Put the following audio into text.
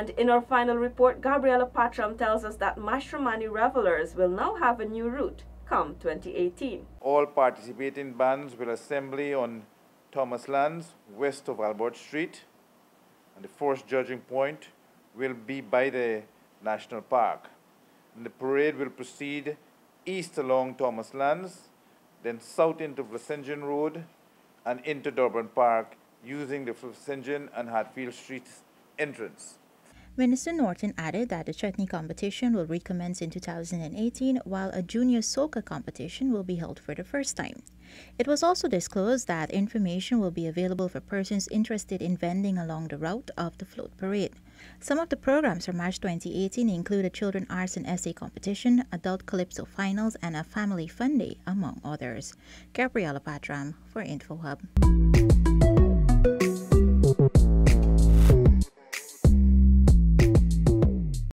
And in our final report, Gabriela Patram tells us that Mashramani revelers will now have a new route come 2018. All participating bands will assemble on Thomas Lands, west of Albert Street, and the first judging point will be by the National Park. And the parade will proceed east along Thomas Lands, then south into Vlissengen Road and into Durban Park using the Vlissengen and Hatfield Streets entrance. Minister Norton added that the chutney competition will recommence in 2018 while a junior soca competition will be held for the first time. It was also disclosed that information will be available for persons interested in vending along the route of the float parade. Some of the programs for Mash 2018 include a children arts and essay competition, adult calypso finals, and a family fun day, among others. Gabriela Patram for InfoHub.